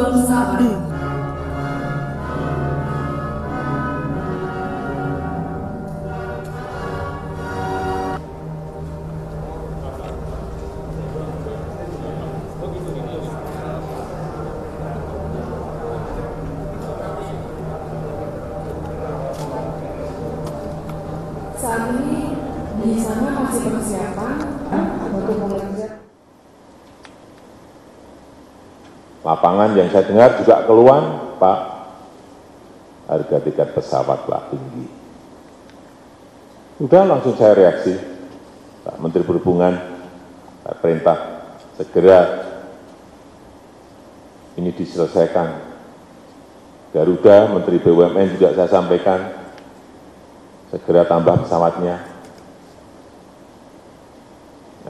Saat ini di sana masih persiapan Lapangan yang saya dengar juga keluhan, Pak, harga tiket pesawat Pak tinggi. Sudah langsung saya reaksi, Pak Menteri Perhubungan, Pak perintah segera ini diselesaikan. Garuda, Menteri BUMN juga saya sampaikan, segera tambah pesawatnya,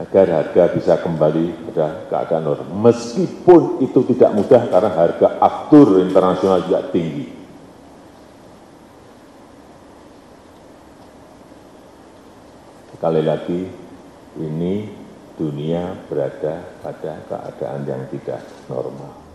agar harga bisa kembali pada keadaan normal. Meskipun itu tidak mudah karena harga aftur internasional juga tinggi. Sekali lagi, ini dunia berada pada keadaan yang tidak normal.